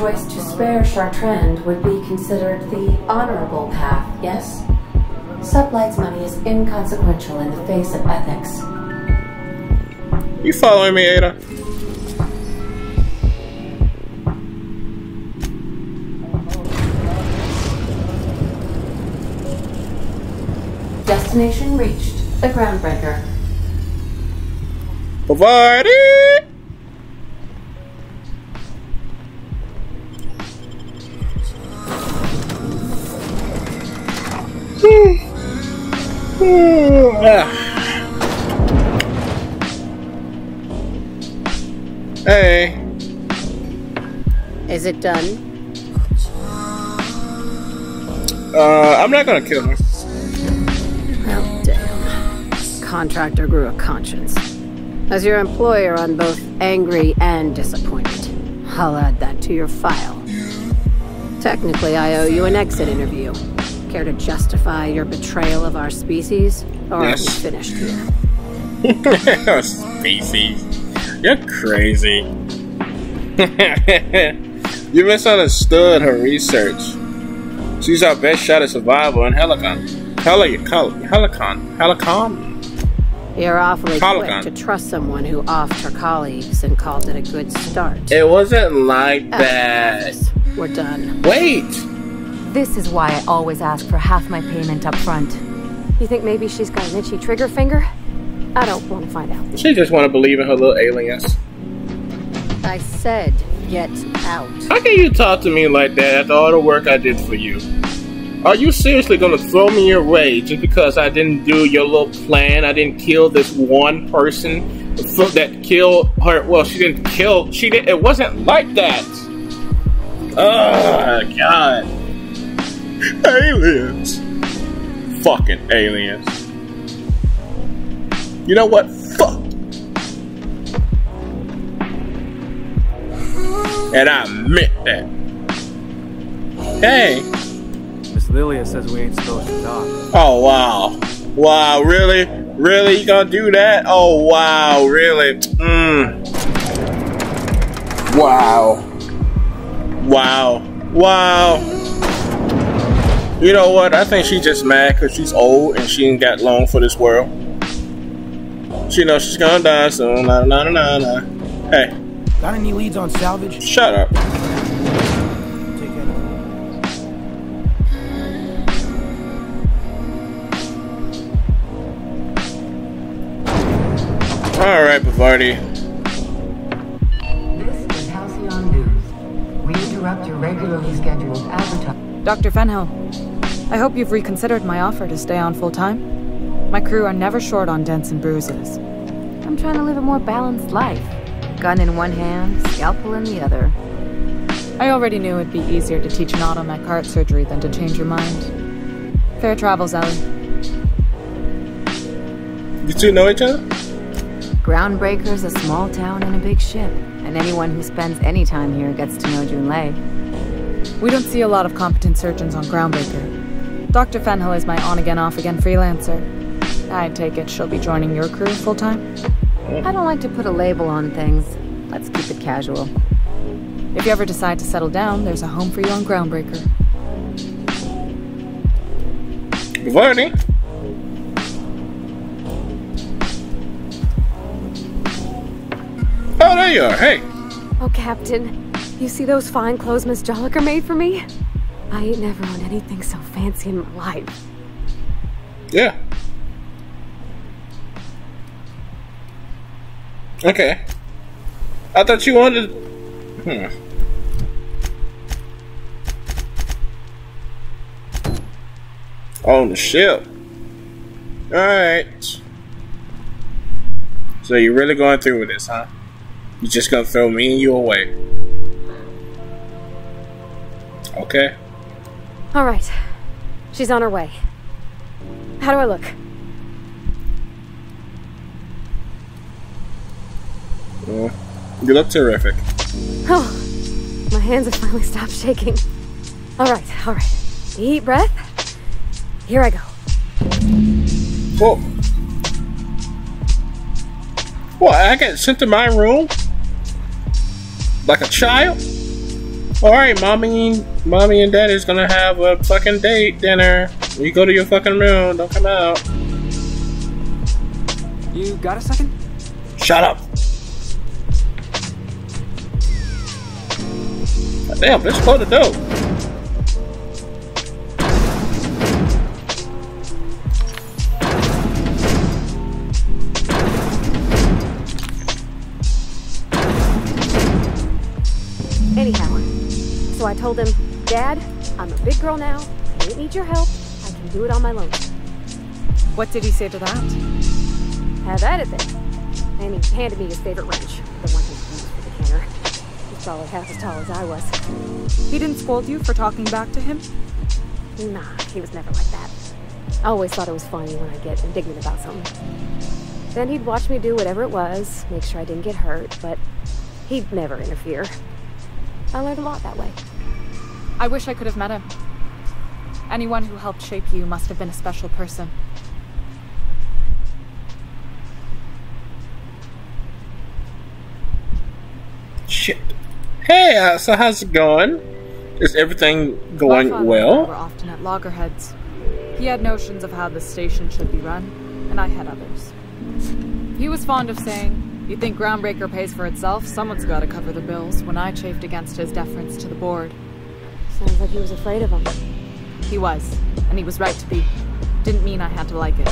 I believe your choice to spare Chartrand would be considered the honorable path, yes? Sublight's money is inconsequential in the face of ethics. You following me, Ada? Destination reached. The Groundbreaker. Parvati! It done? Uh, I'm not gonna kill her. Well, damn. Contractor grew a conscience. As your employer, I'm both angry and disappointed. I'll add that to your file. Technically, I owe you an exit interview. Care to justify your betrayal of our species? Or Yes. are we finished here? Species. You're crazy. you misunderstood her research. She's our best shot at survival in Halcyon. Heli- Hel- Helicon. Helicon? You're awfully Colocan. quick to trust someone who offed her colleagues and called it a good start. It wasn't like that. We're done. Wait! This is why I always ask for half my payment up front. You think maybe she's got an itchy trigger finger? I don't want to find out. She just want to believe in her little aliens. I said, get out. How can you talk to me like that after all the work I did for you? Are you seriously gonna throw me away just because I didn't do your little plan? I didn't kill this one person that killed her. Well, she didn't kill. She didn't. It wasn't like that. Oh God! Aliens! Fucking aliens! You know what? And I meant that. Hey! Miss Lilya says we ain't supposed to talk. Oh wow. Wow, really? Really? You gonna do that? Oh wow, really? Mm. Wow. Wow. Wow. You know what? I think she's just mad because she's old and she ain't got long for this world. She knows she's gonna die soon. Nah, nah, nah, nah. Hey, Got any leads on salvage? shut up. Alright, Parvati. This is Halcyon News. We interrupt your regularly scheduled advertising. Dr. Fenhill, I hope you've reconsidered my offer to stay on full time. My crew are never short on dents and bruises. I'm trying to live a more balanced life. Gun in one hand, scalpel in the other. I already knew it'd be easier to teach an automech heart surgery than to change your mind. Fair travels, Ellie. You two know each other? Groundbreaker's a small town and a big ship, and anyone who spends any time here gets to know Junlei. We don't see a lot of competent surgeons on Groundbreaker. Dr. Fenhill is my on-again, off-again freelancer. I take it she'll be joining your crew full-time? I don't like to put a label on things. Let's keep it casual. If you ever decide to settle down, there's a home for you on Groundbreaker. Parvati? Oh, there you are. Hey. Oh, Captain, you see those fine clothes Miss Jolliker made for me? I ain't never owned anything so fancy in my life. Yeah. Okay. I thought you wanted. Hmm. On the ship. Alright. So you're really going through with this, huh? You're just gonna throw me and you away. Okay. All right, she's on her way. How do I look? Well, you look terrific. Oh, my hands have finally stopped shaking. All right, all right. Deep breath. Here I go. Whoa. What? I got sent to my room? Like a child? All right, mommy, mommy and daddy's gonna have a fucking date dinner. You go to your fucking room. Don't come out. You got a second? Shut up. Damn, let's close the door. Anyhow, so I told him, Dad, I'm a big girl now. I don't need your help. I can do it on my own. What did he say to that? Have at it then. And he handed me his favorite wrench, Probably half as tall as I was. He didn't scold you for talking back to him? Nah, he was never like that. I always thought it was funny when I get indignant about something. Then he'd watch me do whatever it was, make sure I didn't get hurt, but he'd never interfere. I learned a lot that way. I wish I could have met him. Anyone who helped shape you must have been a special person. Shit. Hey, uh, so how's it going? Is everything going My father and I were often at loggerheads. He had notions of how the station should be run, and I had others. He was fond of saying, You think Groundbreaker pays for itself? Someone's got to cover the bills, when I chafed against his deference to the board. Sounds like he was afraid of him. He was, and he was right to be. Didn't mean I had to like it.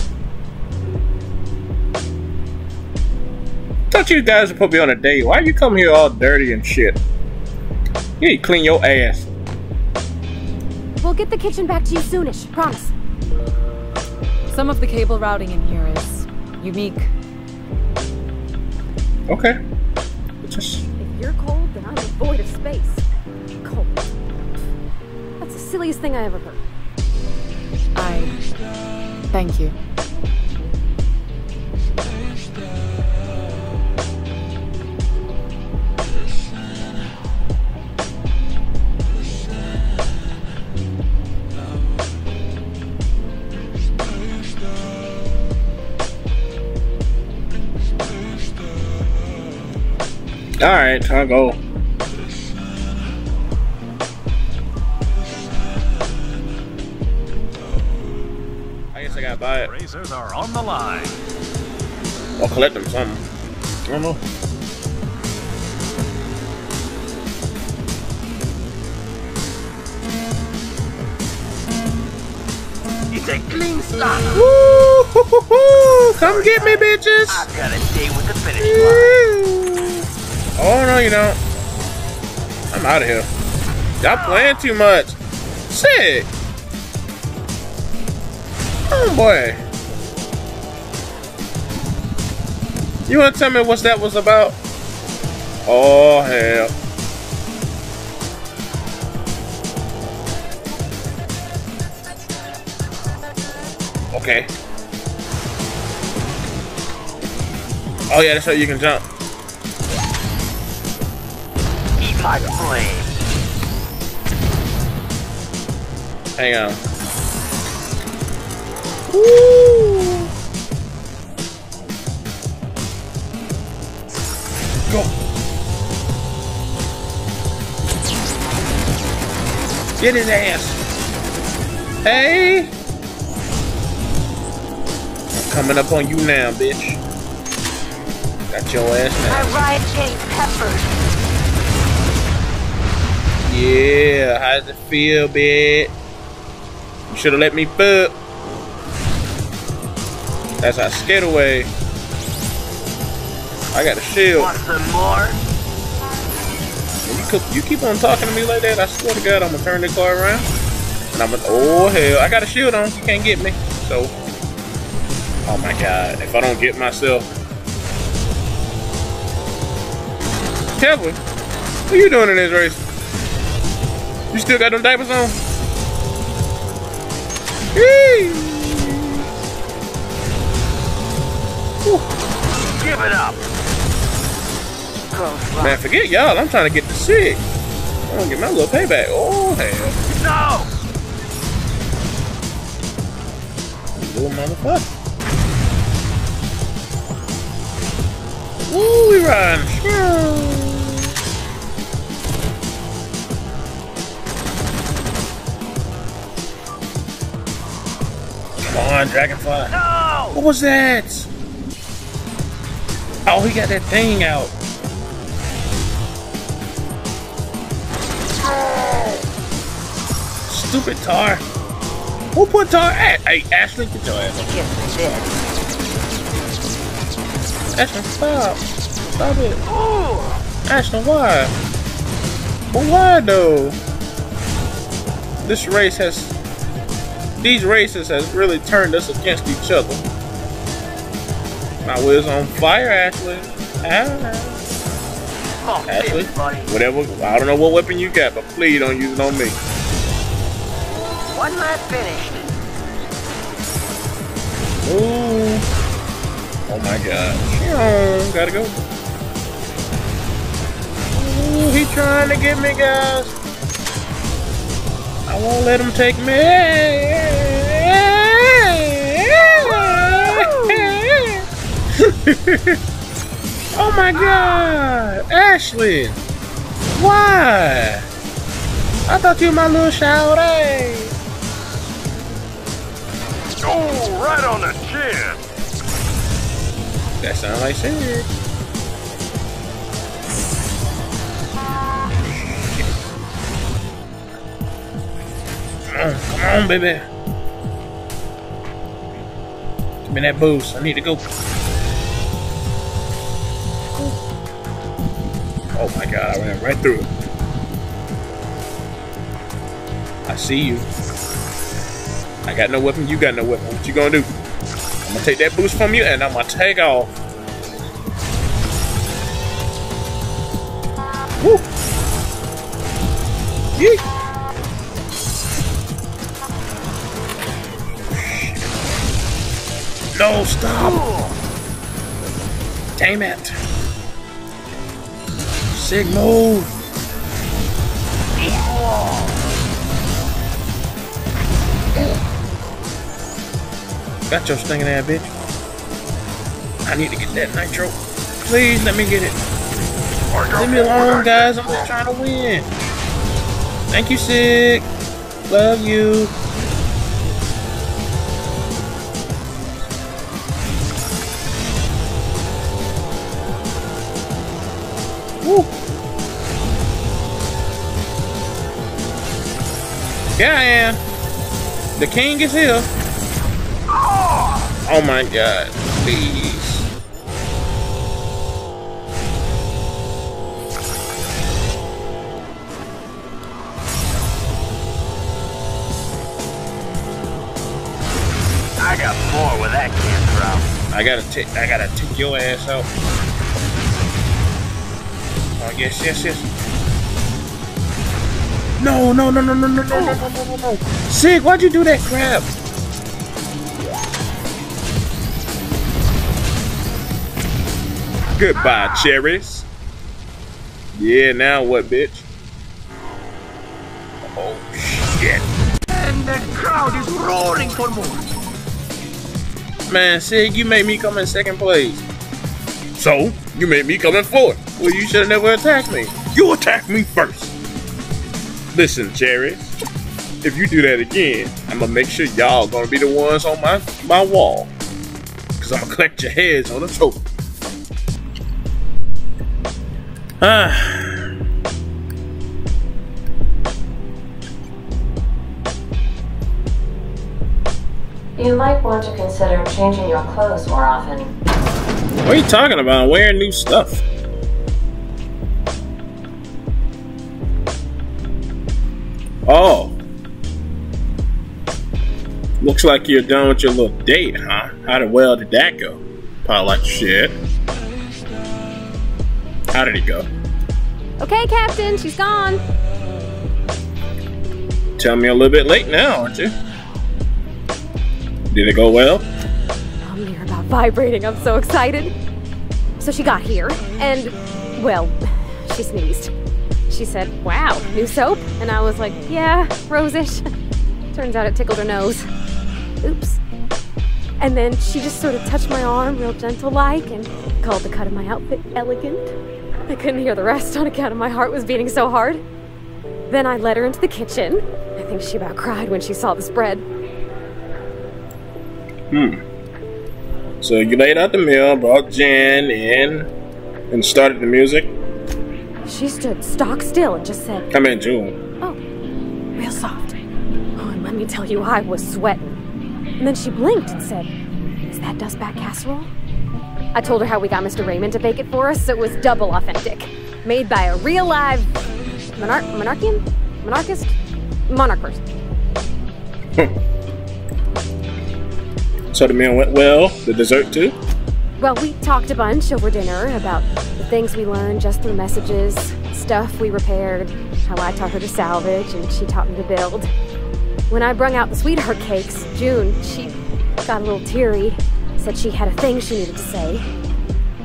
Thought you guys would put me on a date. Why you come here all dirty and shit? You need to clean your ass. We'll get the kitchen back to you soonish, promise. Some of the cable routing in here is unique. Okay. Just If you're cold, then I'm devoid of space. Cold. That's the silliest thing I ever heard. I. Thank you. Alright, I'll go. I guess I gotta buy it. Racers are on the line. I'll collect them something. I don't know. It's a clean start. Woo! hoo, hoo, hoo. Come get me, bitches! I've got to stay with the finish line. Oh no, you don't. I'm out of here. Y'all playing too much. Sick. Oh boy. You wanna tell me what that was about? Oh hell. Okay. Oh yeah, that's how you can jump. My flame. Hang on. Woo! Go. Get his ass. Hey. I'm coming up on you now, bitch. Got your ass My now. riot gained peppers. Yeah, how does it feel, bitch? You should have let me fuck. That's our skate away. I got a shield. Want some more? You keep, you keep on talking to me like that, I swear to God, I'm gonna turn the car around. And I'm gonna, oh hell, I got a shield on, you can't get me. So, oh my God, if I don't get myself. Kevin, what are you doing in this race? You still got them diapers on? Give it up. Man, forget y'all, I'm trying to get the sick. I'm gonna get my little payback. Oh hell. No! Little motherfucker. Woo, we riding. On, Dragonfly. No! What was that? Oh, he got that thing out. Stupid tar. Who put tar? at? hey Ashley, get your ass up. Yes. Ashley, stop. Stop it. Ooh! Ashley, why? But why though? This race has these races has really turned us against each other. My wheel's on fire, Ashley. Ah. Oh, Ashley, whatever. I don't know what weapon you got, but please don't use it on me. One lap finished. Ooh. Oh my god. Phew, Gotta go. Ooh, he trying to get me, guys. I won't let him take me. oh my god. Ashley. Why? I thought you were my little shouty. Oh, right on the chin. That sounds like Sid. Come on, come on, baby. Give me that boost. I need to go. Oh my god, I ran right through it. I see you. I got no weapon, you got no weapon. What you gonna do? I'm gonna take that boost from you and I'm gonna take off. Woo! Yeet! No, stop! Damn it! Sig move! Got your stinging ass, bitch. I need to get that nitro. Please let me get it. Leave me alone, guys. I'm just trying to win. Thank you, Sig. Love you. Yeah, I am. The king is here. Oh my god, please. I got more where that came from. I gotta take I gotta take your ass out. Oh yes, yes, yes. No, no, no, no, no, no, no, no, no, no, no, no. Sig, why'd you do that crap? Goodbye, cherries. Yeah, now what, bitch? Oh shit. And the crowd is roaring for more. Man, Sig, you made me come in second place. So, you made me come in fourth. Well, you should have never attacked me. You attacked me first. Listen, cherries. If you do that again, I'm gonna make sure y'all gonna be the ones on my, my wall. Cause I'm gonna collect your heads on a trophy. Ah. You might want to consider changing your clothes more often. What are you talking about? I'm wearing new stuff. Oh. Looks like you're done with your little date, huh? How the well did that go? Probably like shit. How did it go? Okay, Captain, she's gone. Tell me a little bit late now, aren't you? Did it go well? I'm near about vibrating. I'm so excited. So she got here, and, well, she sneezed. She said, Wow, new soap? And I was like, Yeah, rosish. Turns out it tickled her nose. Oops. And then she just sort of touched my arm, real gentle like, and called the cut of my outfit elegant. I couldn't hear the rest on account of my heart was beating so hard. Then I led her into the kitchen. I think she about cried when she saw the spread. Hmm. So you laid out the meal, brought Jen in, and started the music. She stood stock still and just said, I mean, June. Oh, real soft. Oh, and let me tell you, I was sweating. And then she blinked and said, Is that dustback casserole? I told her how we got Mr. Raymond to bake it for us, so it was double authentic. Made by a real live monarch monarchian? Monarchist? Monarch person. Hmm. So the meal went well. The dessert too. Well, we talked a bunch over dinner about the things we learned just through messages, stuff we repaired, how I taught her to salvage and she taught me to build. When I brung out the sweetheart cakes, June, she got a little teary, said she had a thing she needed to say.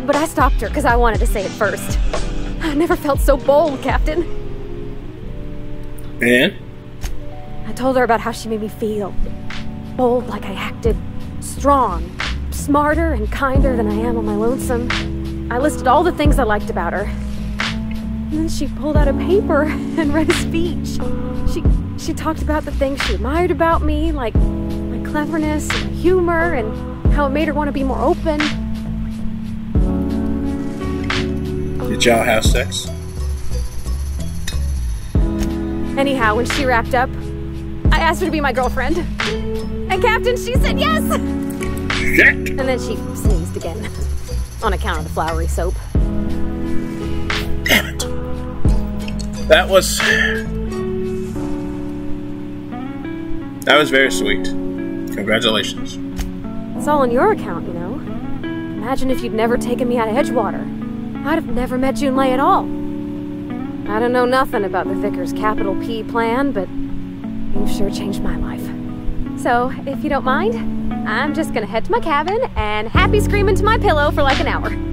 But I stopped her because I wanted to say it first. I never felt so bold, Captain. And I told her about how she made me feel. Bold like I acted, strong, smarter and kinder than I am on my lonesome. I listed all the things I liked about her. And then she pulled out a paper and read a speech. She she talked about the things she admired about me, like my cleverness and humor and how it made her want to be more open. did y'all have sex? Anyhow, when she wrapped up, I asked her to be my girlfriend. And Captain, she said yes! Shit. And then she sneezed again. On account of the flowery soap. Damn it. That was. That was very sweet. Congratulations. It's all on your account, you know. Imagine if you'd never taken me out of Edgewater. I'd have never met Junlei at all. I don't know nothing about the Vicar's capital P plan, but you've sure changed my life. So, if you don't mind, I'm just gonna head to my cabin and happy scream into my pillow for like an hour.